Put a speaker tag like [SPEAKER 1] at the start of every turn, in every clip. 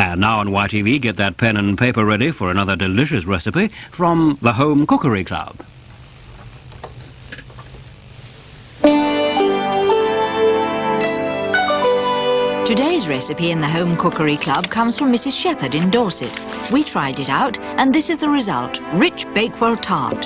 [SPEAKER 1] And now on YTV, get that pen and paper ready for another delicious recipe from the Home Cookery Club.
[SPEAKER 2] Today's recipe in the Home Cookery Club comes from Mrs. Shepherd in Dorset. We tried it out, and this is the result. Rich Bakewell tart.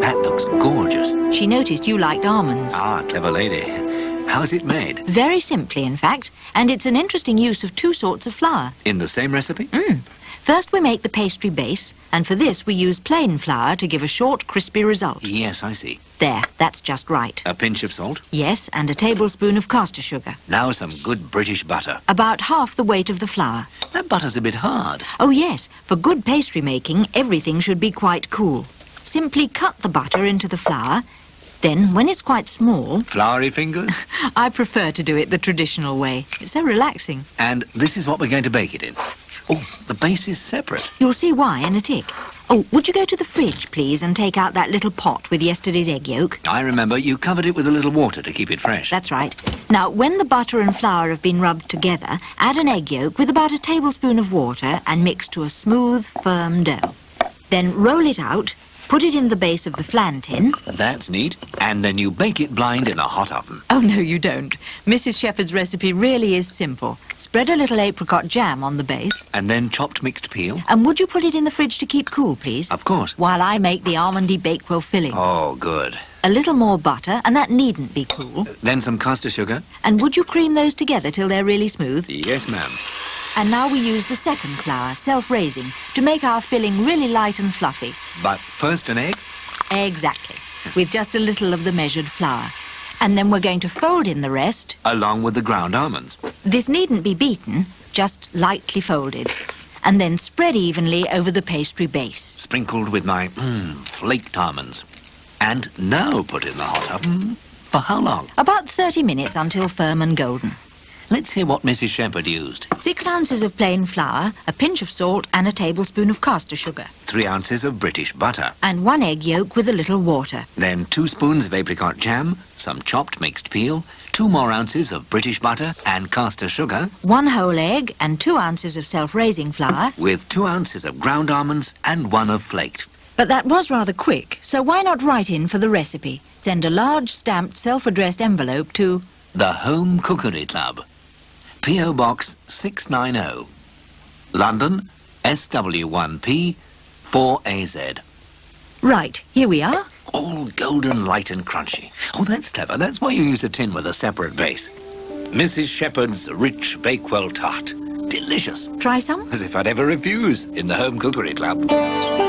[SPEAKER 3] That looks gorgeous.
[SPEAKER 2] She noticed you liked almonds.
[SPEAKER 3] Ah, clever lady. How's it made?
[SPEAKER 2] Very simply, in fact, and it's an interesting use of two sorts of flour.
[SPEAKER 3] In the same recipe?
[SPEAKER 2] Mm. First, we make the pastry base, and for this we use plain flour to give a short, crispy result.
[SPEAKER 3] Yes, I see.
[SPEAKER 2] There, that's just right.
[SPEAKER 3] A pinch of salt?
[SPEAKER 2] Yes, and a tablespoon of caster sugar.
[SPEAKER 3] Now some good British butter.
[SPEAKER 2] About half the weight of the flour.
[SPEAKER 3] That butter's a bit hard.
[SPEAKER 2] Oh, yes. For good pastry making, everything should be quite cool. Simply cut the butter into the flour. Then, when it's quite small...
[SPEAKER 3] Floury fingers?
[SPEAKER 2] I prefer to do it the traditional way. It's so relaxing.
[SPEAKER 3] And this is what we're going to bake it in. Oh, the base is separate.
[SPEAKER 2] You'll see why in a tick. Oh, would you go to the fridge, please, and take out that little pot with yesterday's egg yolk?
[SPEAKER 3] I remember you covered it with a little water to keep it fresh.
[SPEAKER 2] That's right. Now, when the butter and flour have been rubbed together, add an egg yolk with about a tablespoon of water and mix to a smooth, firm dough. Then roll it out Put it in the base of the flan tin.
[SPEAKER 3] That's neat. And then you bake it blind in a hot oven.
[SPEAKER 2] Oh, no, you don't. Mrs. Shepherd's recipe really is simple. Spread a little apricot jam on the base.
[SPEAKER 3] And then chopped mixed peel.
[SPEAKER 2] And would you put it in the fridge to keep cool, please?
[SPEAKER 3] Of course.
[SPEAKER 2] While I make the almondy bakewell filling.
[SPEAKER 3] Oh, good.
[SPEAKER 2] A little more butter, and that needn't be cool.
[SPEAKER 3] Then some caster sugar.
[SPEAKER 2] And would you cream those together till they're really smooth?
[SPEAKER 3] Yes, ma'am.
[SPEAKER 2] And now we use the second flour, self-raising, to make our filling really light and fluffy.
[SPEAKER 3] But first an egg?
[SPEAKER 2] Exactly, with just a little of the measured flour. And then we're going to fold in the rest.
[SPEAKER 3] Along with the ground almonds.
[SPEAKER 2] This needn't be beaten, just lightly folded. And then spread evenly over the pastry base.
[SPEAKER 3] Sprinkled with my mm, flaked almonds. And now put in the hot oven. For how long?
[SPEAKER 2] About 30 minutes until firm and golden.
[SPEAKER 3] Let's hear what Mrs. Shepherd used.
[SPEAKER 2] Six ounces of plain flour, a pinch of salt and a tablespoon of caster sugar.
[SPEAKER 3] Three ounces of British butter.
[SPEAKER 2] And one egg yolk with a little water.
[SPEAKER 3] Then two spoons of apricot jam, some chopped mixed peel, two more ounces of British butter and caster sugar.
[SPEAKER 2] One whole egg and two ounces of self-raising flour.
[SPEAKER 3] With two ounces of ground almonds and one of flaked.
[SPEAKER 2] But that was rather quick, so why not write in for the recipe? Send a large stamped self-addressed envelope to...
[SPEAKER 3] The Home Cookery Club. P.O. Box 690, London, SW1P 4AZ.
[SPEAKER 2] Right, here we are.
[SPEAKER 3] All golden light and crunchy. Oh, that's clever. That's why you use a tin with a separate base. Mrs. Shepherd's Rich Bakewell Tart. Delicious.
[SPEAKER 2] Try some?
[SPEAKER 3] As if I'd ever refuse in the Home Cookery Club.